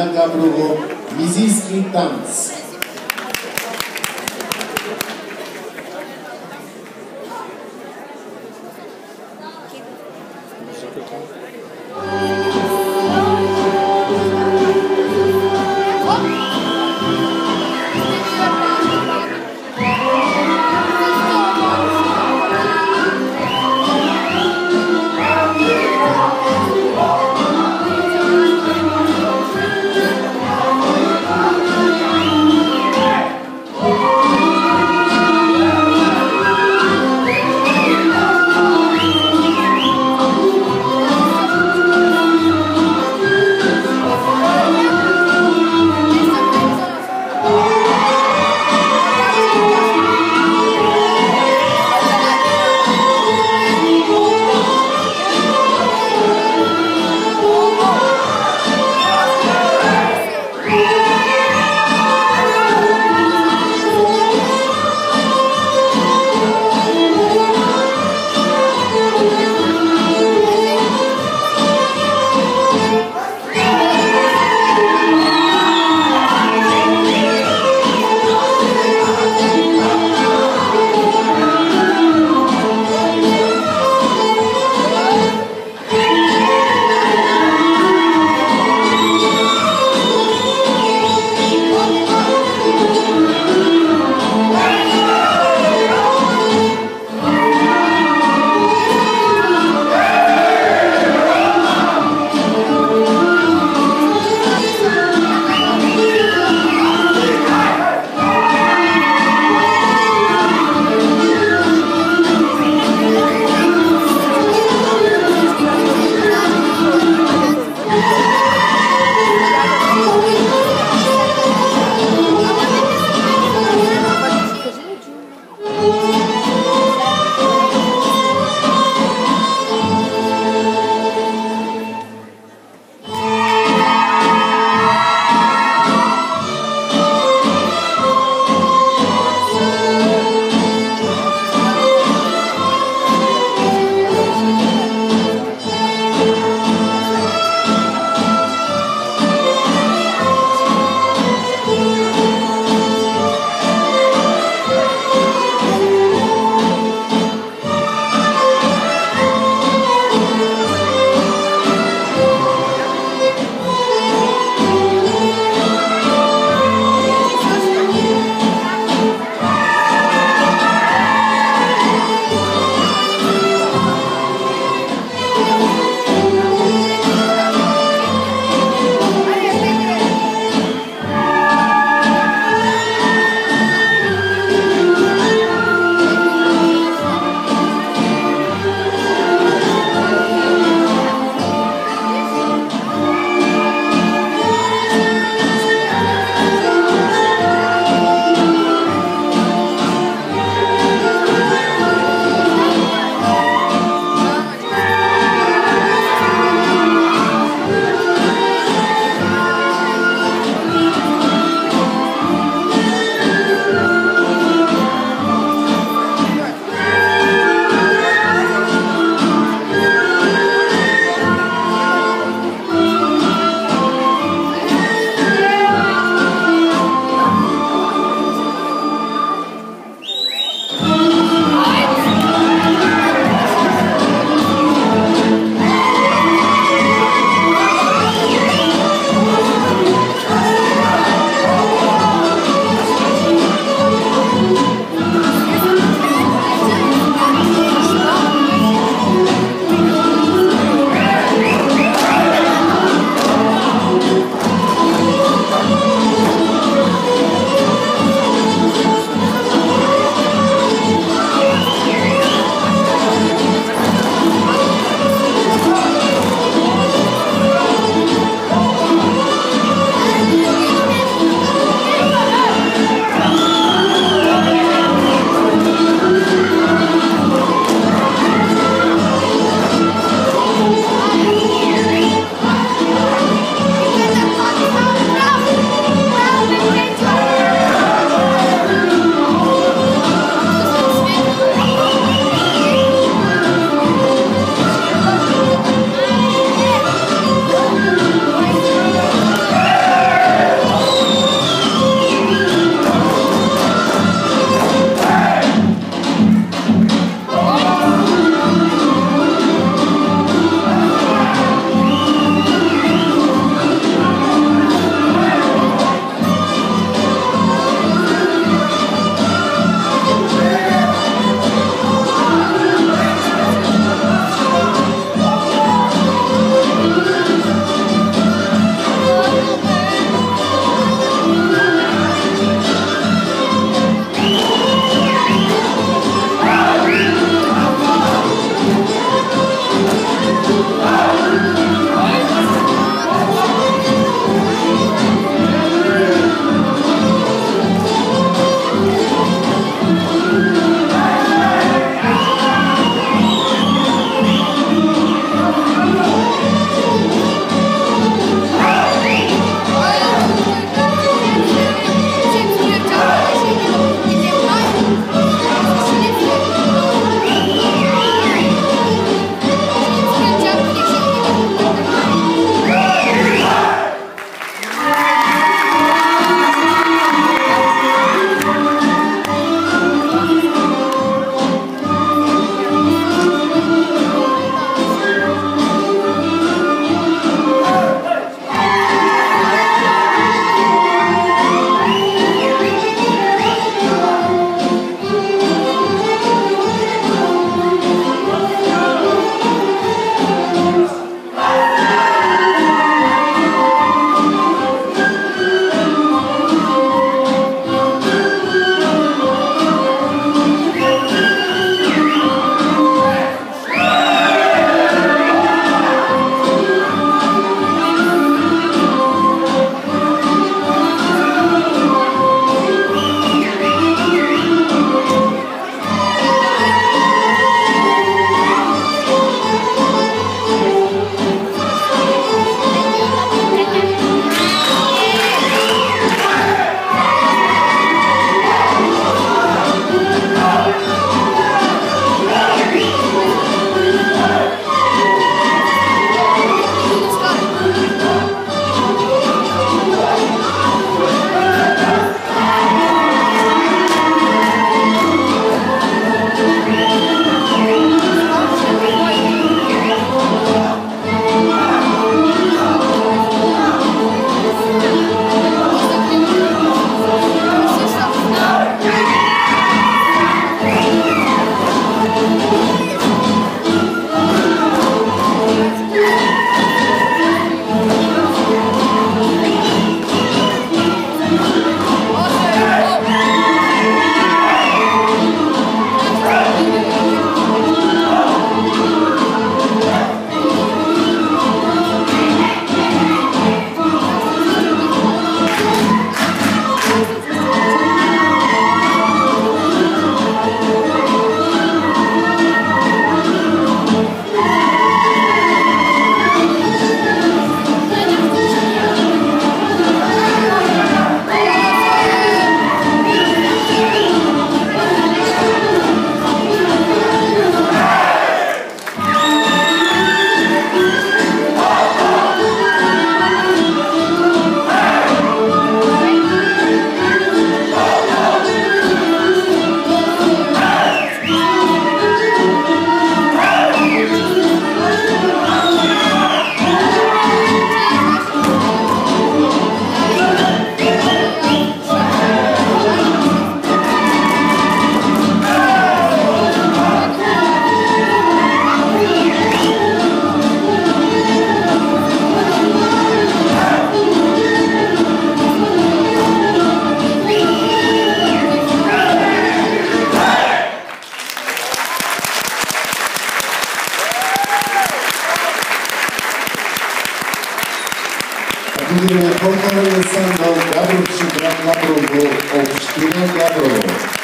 Uwaga, próbu Mizyjski Tanc. Будем выполнять сам Габровщик Габрову, Община Габрову.